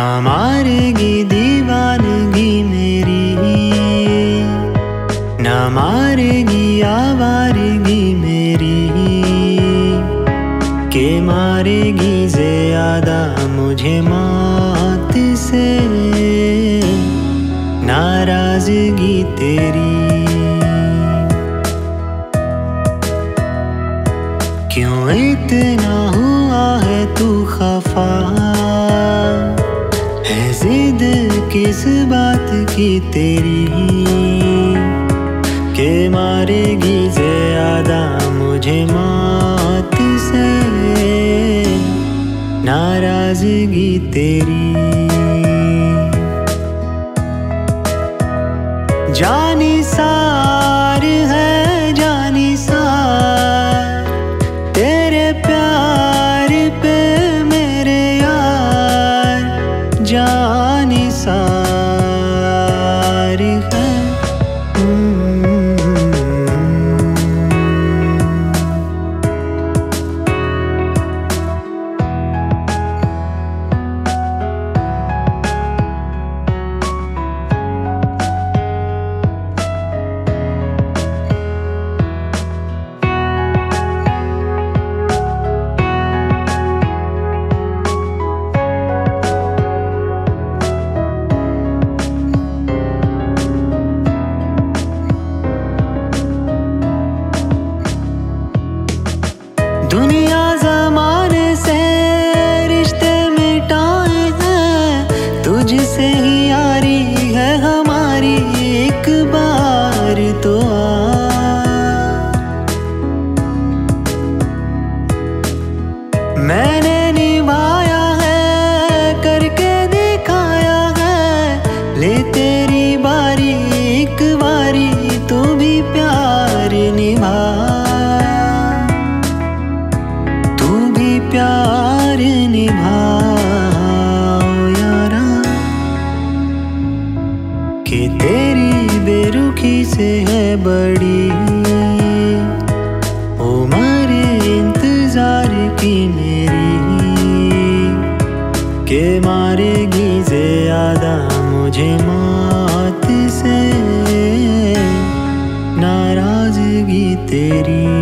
मारेगी दीवानगी मेरी। ना मारेगी, आवारगी मेरी। के मारेगी ज़्यादा मुझे मौत से। नाराज़गी तेरी। क्यों इतना हुआ है तू खफा? है जिद किस बात की तेरी के मारेगी ज़्यादा मुझे मात से? नाराज़गी तेरी। जानी सार से है बड़ी। उम्र इंतज़ार की मेरी। के मारेगी ज़्यादा मुझे मौत से। नाराज़गी तेरी।